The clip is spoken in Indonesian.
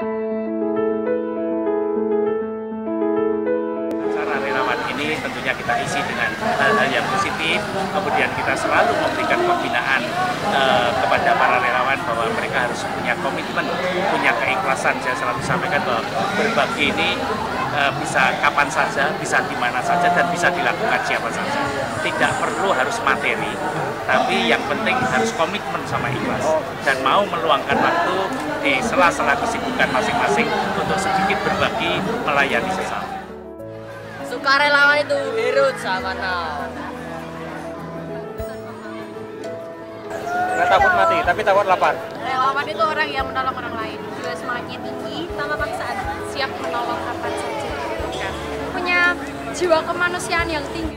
Cara relawan ini tentunya kita isi dengan hal-hal yang positif, kemudian kita selalu memberikan pembinaan eh, kepada para relawan bahwa mereka harus punya komitmen, punya keikhlasan. Saya selalu sampaikan bahwa berbagi ini eh, bisa kapan saja, bisa di mana saja, dan bisa dilakukan siapa saja. Tidak perlu harus materi, tapi yang penting harus komitmen sama ikhlas dan mau meluangkan waktu di sela-sela kesibukan masing-masing untuk sedikit berbagi melayani sesama. Sukarelawan itu Herut sama now. Nggak takut mati, tapi takut lapar. Relawan itu orang yang menolong orang lain, jiwa semangatnya tinggi, tanpa paksaan, siap menolong kapan jiwa kemanusiaan yang tinggi.